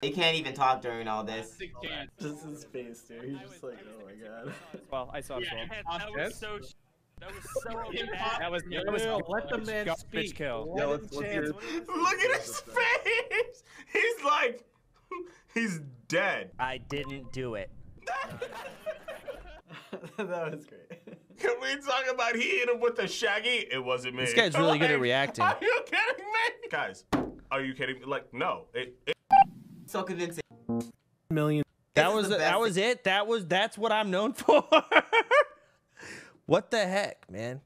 He can't even talk during all this. Six chance. Just his face, dude. He's just like, oh my god. Well, I saw it. Yeah, that was so. That was so. That was that was let the man garbage speak. kill. Yeah, let's, let's hear. Look at his face. He's like, he's dead. I didn't do it. that was great. Can we talk about he hit him with the shaggy? It wasn't me. This guy's really good at reacting. Are you kidding me? Guys, are you kidding me? Like, no. It, it, So convincing. Million. That This was that was it. That was that's what I'm known for. what the heck, man?